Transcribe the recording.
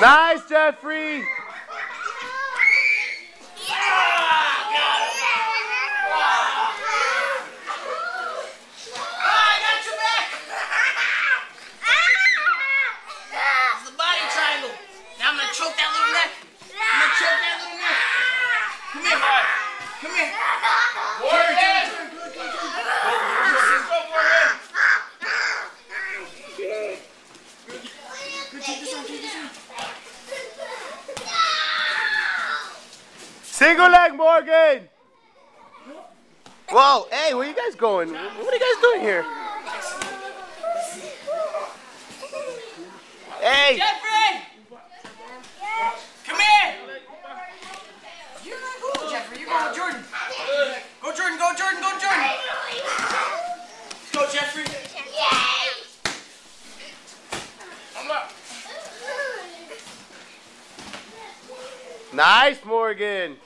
Nice, Jeffrey. It's the body triangle. Now I'm gonna choke that little neck. I'm gonna choke that little neck. Come here. Come here. Morgan! Single leg, Morgan. Whoa, hey, where you guys going? What are you guys doing here? Hey. Jeffrey! Come here! You're not going, Jeffrey. You're going with Jordan. Go, Jordan. Go, Jordan. Go, Jordan. Let's go, Jeffrey. I'm up. Nice, Morgan.